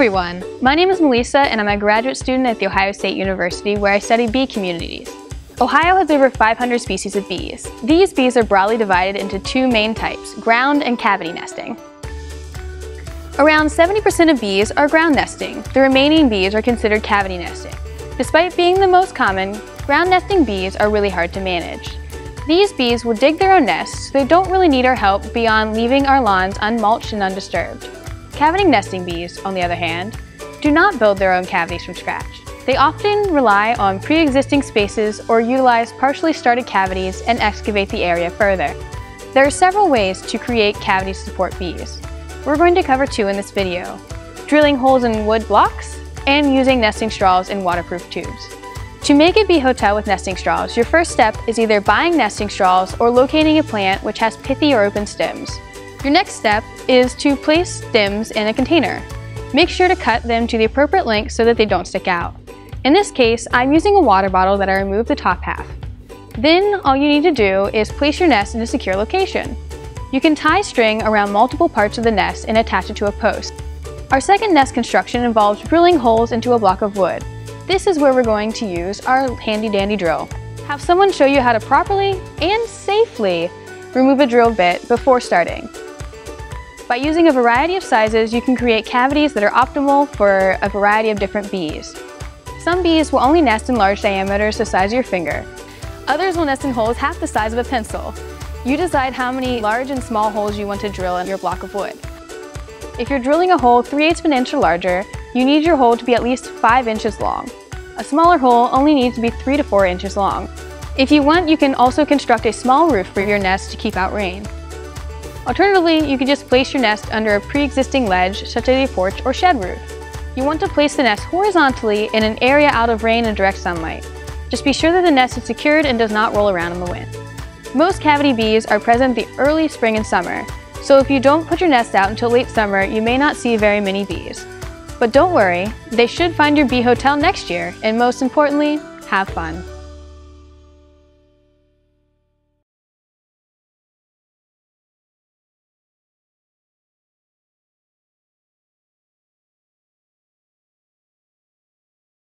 everyone, my name is MaLisa and I'm a graduate student at The Ohio State University where I study bee communities. Ohio has over 500 species of bees. These bees are broadly divided into two main types, ground and cavity nesting. Around 70% of bees are ground nesting. The remaining bees are considered cavity nesting. Despite being the most common, ground nesting bees are really hard to manage. These bees will dig their own nests, so they don't really need our help beyond leaving our lawns unmulched and undisturbed. Cavity nesting bees, on the other hand, do not build their own cavities from scratch. They often rely on pre-existing spaces or utilize partially started cavities and excavate the area further. There are several ways to create cavity support bees. We're going to cover two in this video, drilling holes in wood blocks and using nesting straws in waterproof tubes. To make a bee hotel with nesting straws, your first step is either buying nesting straws or locating a plant which has pithy or open stems. Your next step is to place stems in a container. Make sure to cut them to the appropriate length so that they don't stick out. In this case, I'm using a water bottle that I removed the top half. Then all you need to do is place your nest in a secure location. You can tie string around multiple parts of the nest and attach it to a post. Our second nest construction involves drilling holes into a block of wood. This is where we're going to use our handy dandy drill. Have someone show you how to properly and safely remove a drill bit before starting. By using a variety of sizes, you can create cavities that are optimal for a variety of different bees. Some bees will only nest in large diameters the size of your finger. Others will nest in holes half the size of a pencil. You decide how many large and small holes you want to drill in your block of wood. If you're drilling a hole 3 8 of an inch or larger, you need your hole to be at least 5 inches long. A smaller hole only needs to be 3 to 4 inches long. If you want, you can also construct a small roof for your nest to keep out rain. Alternatively, you can just place your nest under a pre-existing ledge, such as a porch or shed roof. You want to place the nest horizontally in an area out of rain and direct sunlight. Just be sure that the nest is secured and does not roll around in the wind. Most cavity bees are present the early spring and summer, so if you don't put your nest out until late summer, you may not see very many bees. But don't worry, they should find your bee hotel next year, and most importantly, have fun.